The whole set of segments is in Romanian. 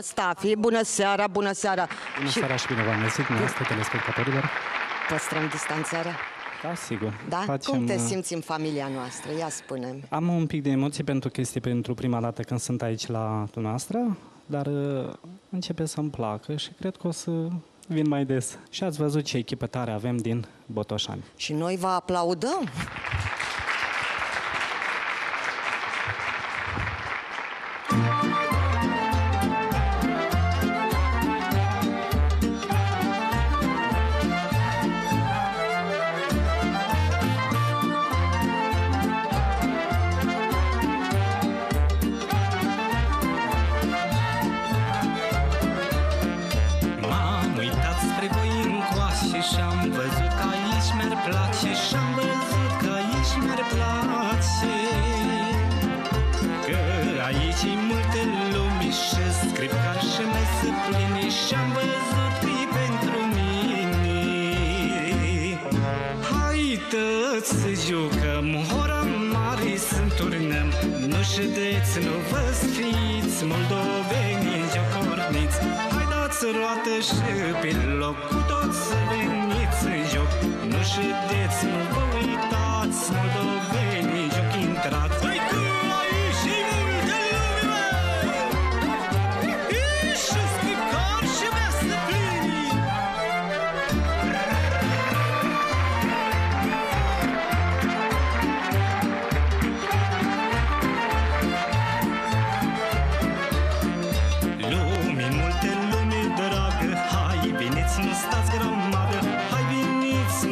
Costafi, bună seara, bună seara. Bună seara și bine v-am găsit, dumneavoastră, telespectatorilor. Păstrăm distanțarea? Da, sigur. Da? Facem, Cum te uh, simți în familia noastră? Ia spune Am un pic de emoții pentru că este pentru prima dată când sunt aici la dumneavoastră, dar uh, începe să-mi placă și cred că o să vin mai des. Și ați văzut ce echipă tare avem din Botoșani. Și noi vă aplaudăm. Pline Și-am văzut că e pentru mine. Haideți să jucăm. Hora mare să turnăm. Nu ședeți, nu vă sfiți. Moldoveni jocorniți Haideți roată și pe loc Cu toți să veniți în joc. Nu ședeți, nu vă uitați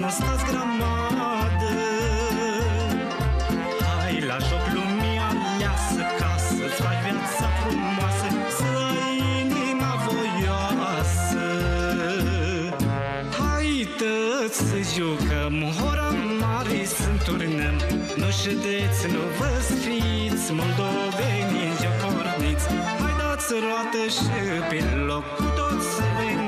veniți, nu stați grămadă. Hai, la joc lumea aleasă Ca să-ți faci viața frumoasă Să ai inima voioasă. Haideți să jucăm Hora mare să turnăm Nu ședeți, nu vă sfiți Moldoveni jocorniți. Haideți roată și pe loc Cu toți să veniți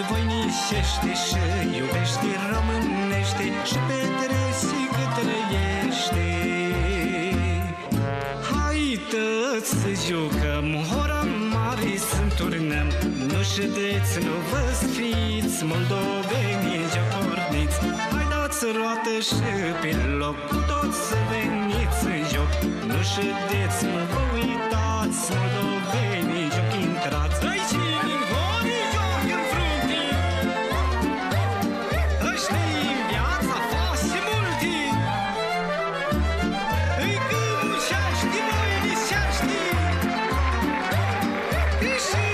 muncește, voinicește Și iubește, românește Și petrece cât trăiește. Haideți să jucăm Hora mare să turnăm. Nu ședeți, nu vă sfiți Moldoveni jocorniți Haideți roată și pe loc Cu toți să veniți în joc. Nu ședeți, Peace.